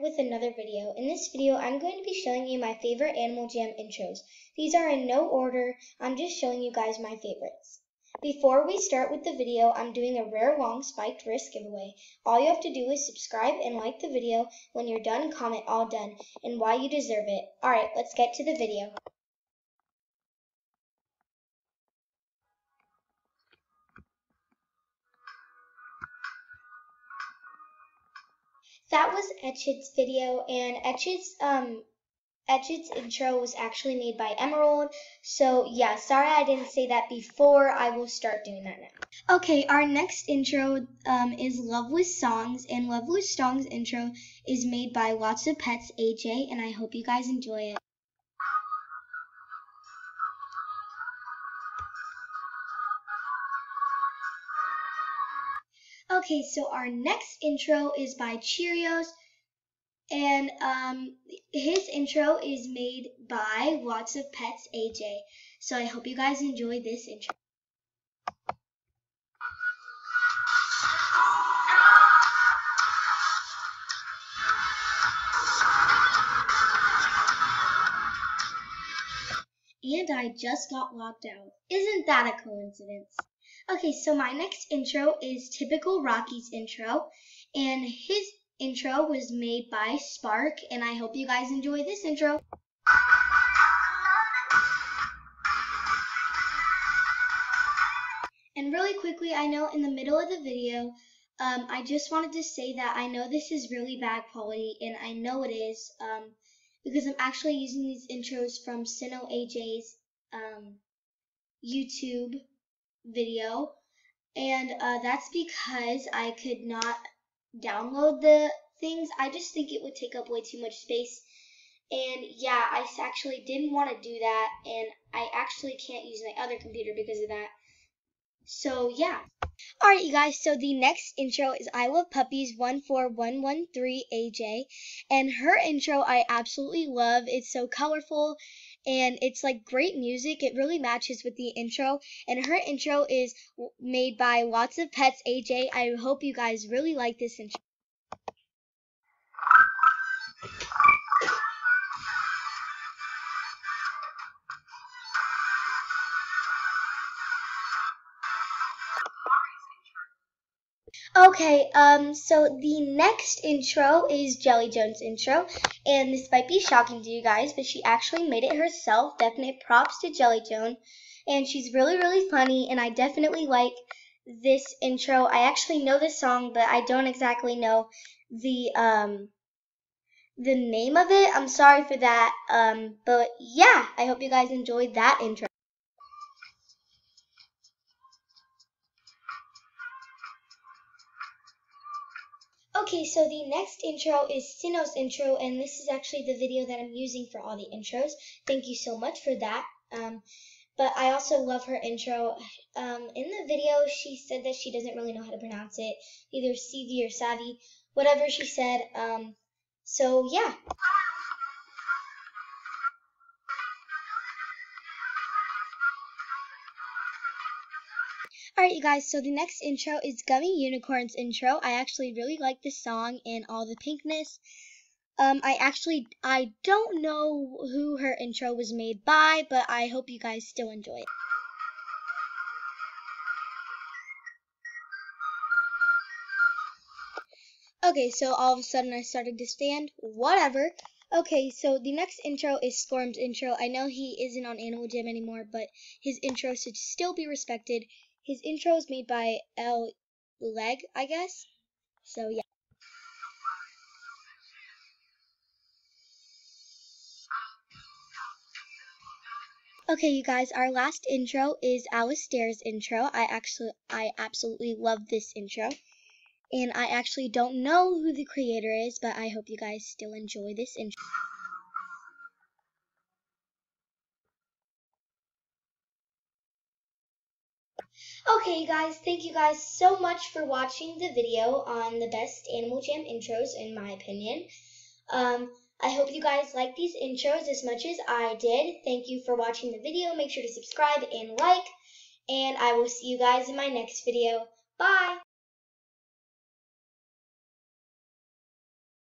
with another video. In this video, I'm going to be showing you my favorite Animal Jam intros. These are in no order, I'm just showing you guys my favorites. Before we start with the video, I'm doing a rare long spiked wrist giveaway. All you have to do is subscribe and like the video. When you're done, comment all done and why you deserve it. Alright, let's get to the video. That was Etchid's video, and Etchid's um Etchid's intro was actually made by Emerald. So yeah, sorry I didn't say that before. I will start doing that now. Okay, our next intro um, is Love with Songs, and Love with Songs intro is made by Lots of Pets AJ, and I hope you guys enjoy it. Okay, so our next intro is by Cheerios, and um, his intro is made by Lots of Pets AJ. So I hope you guys enjoy this intro. And I just got locked out. Isn't that a coincidence? Okay, so my next intro is typical Rocky's intro, and his intro was made by Spark, and I hope you guys enjoy this intro. And really quickly, I know in the middle of the video, um, I just wanted to say that I know this is really bad quality, and I know it is, um, because I'm actually using these intros from Cinno AJ's um, YouTube video and uh, that's because I could not download the things. I just think it would take up way too much space. And yeah, I actually didn't want to do that, and I actually can't use my other computer because of that. So yeah. Alright, you guys, so the next intro is I Love Puppies 14113 AJ, and her intro I absolutely love. It's so colorful and it's like great music. It really matches with the intro, and her intro is made by Lots of Pets AJ. I hope you guys really like this intro. Okay, um, so the next intro is Jelly Jones' intro, and this might be shocking to you guys, but she actually made it herself. Definite props to Jelly Jones, and she's really, really funny, and I definitely like this intro. I actually know this song, but I don't exactly know the, um, the name of it. I'm sorry for that, um, but yeah, I hope you guys enjoyed that intro. Okay, so the next intro is Cinno's intro, and this is actually the video that I'm using for all the intros. Thank you so much for that. Um, but I also love her intro. Um, in the video, she said that she doesn't really know how to pronounce it, either CV or Savvy, whatever she said. Um, so yeah. Alright, you guys, so the next intro is Gummy Unicorn's intro. I actually really like this song and all the pinkness. Um, I actually, I don't know who her intro was made by, but I hope you guys still enjoy it. Okay, so all of a sudden I started to stand. Whatever. Okay, so the next intro is Storm's intro. I know he isn't on Animal Jam anymore, but his intro should still be respected. His intro is made by L Leg, I guess. So yeah. Okay, you guys, our last intro is Alistair's intro. I actually, I absolutely love this intro. And I actually don't know who the creator is, but I hope you guys still enjoy this intro. Okay, guys, thank you guys so much for watching the video on the best Animal Jam intros, in my opinion. Um, I hope you guys like these intros as much as I did. Thank you for watching the video. Make sure to subscribe and like, and I will see you guys in my next video. Bye!